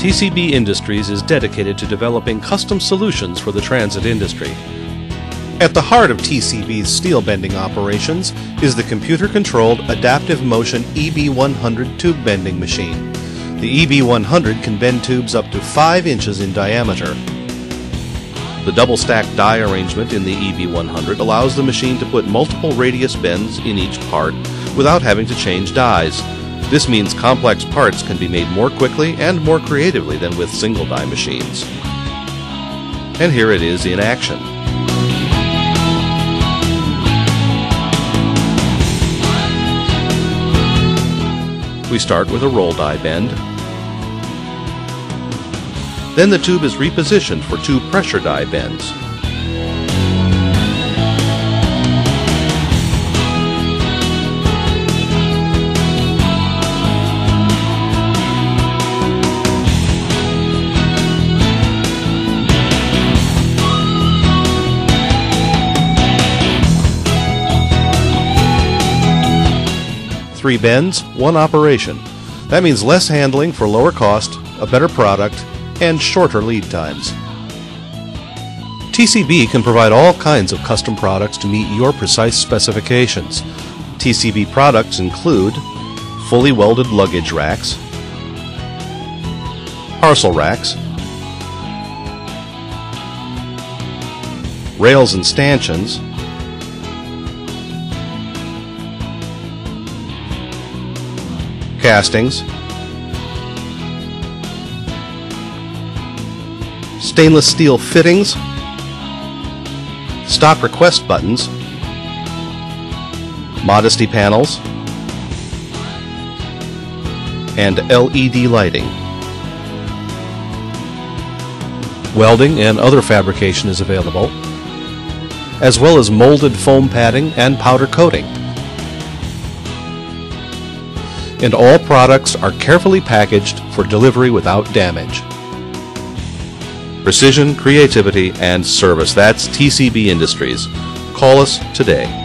TCB Industries is dedicated to developing custom solutions for the transit industry. At the heart of TCB's steel bending operations is the computer-controlled Adaptive Motion EB100 tube bending machine. The EB100 can bend tubes up to 5 inches in diameter. The double stack die arrangement in the EB100 allows the machine to put multiple radius bends in each part without having to change dies. This means complex parts can be made more quickly and more creatively than with single die machines. And here it is in action. We start with a roll die bend. Then the tube is repositioned for two pressure die bends. Three bends, one operation. That means less handling for lower cost, a better product, and shorter lead times. TCB can provide all kinds of custom products to meet your precise specifications. TCB products include fully welded luggage racks, parcel racks, rails and stanchions, castings, stainless steel fittings, stock request buttons, modesty panels, and LED lighting. Welding and other fabrication is available, as well as molded foam padding and powder coating. And all products are carefully packaged for delivery without damage. Precision, creativity, and service. That's TCB Industries. Call us today.